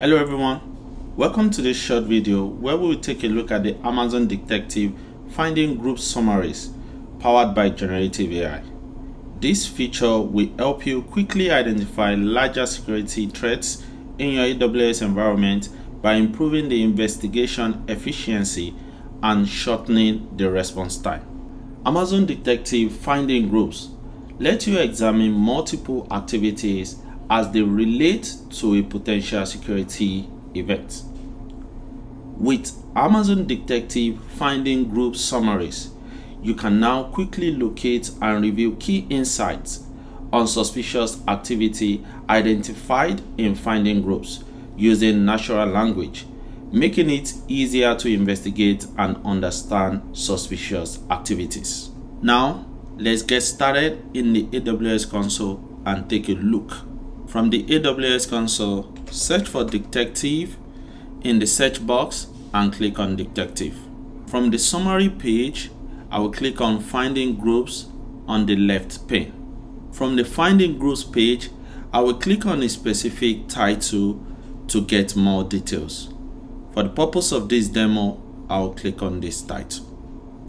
Hello everyone, welcome to this short video where we will take a look at the Amazon Detective Finding Group Summaries powered by Generative AI. This feature will help you quickly identify larger security threats in your AWS environment by improving the investigation efficiency and shortening the response time. Amazon Detective Finding Groups let you examine multiple activities as they relate to a potential security event. With Amazon Detective finding group summaries, you can now quickly locate and review key insights on suspicious activity identified in finding groups using natural language, making it easier to investigate and understand suspicious activities. Now, let's get started in the AWS console and take a look from the AWS console, search for Detective in the search box and click on Detective. From the summary page, I will click on Finding Groups on the left pane. From the Finding Groups page, I will click on a specific title to get more details. For the purpose of this demo, I will click on this title.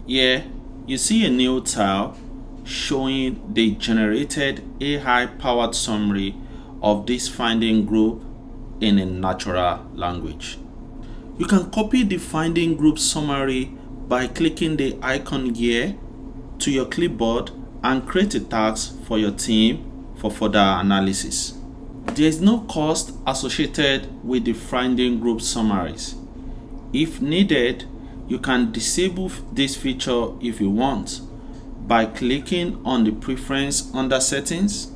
Here, you see a new tile showing the generated AI-powered summary of this finding group in a natural language. You can copy the finding group summary by clicking the icon here to your clipboard and create a task for your team for further analysis. There is no cost associated with the finding group summaries. If needed, you can disable this feature if you want by clicking on the preference under settings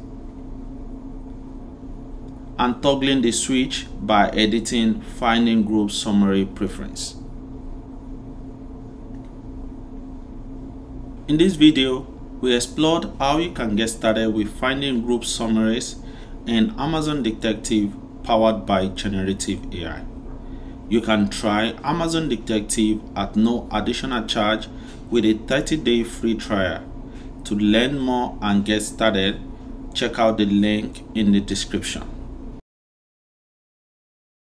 and toggling the switch by editing finding group summary preference. In this video, we explored how you can get started with finding group summaries in Amazon Detective powered by generative AI. You can try Amazon Detective at no additional charge with a 30-day free trial. To learn more and get started, check out the link in the description.